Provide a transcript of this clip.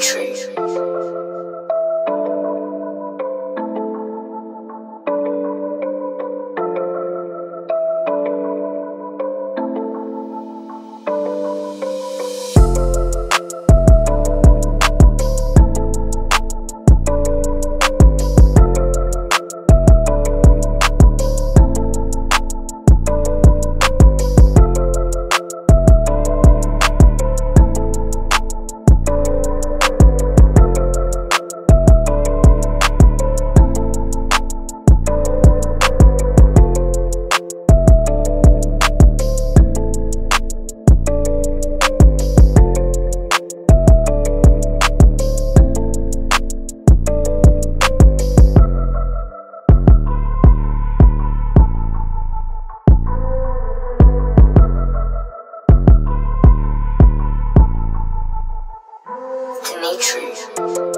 tree. Truth.